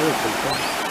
Harrison.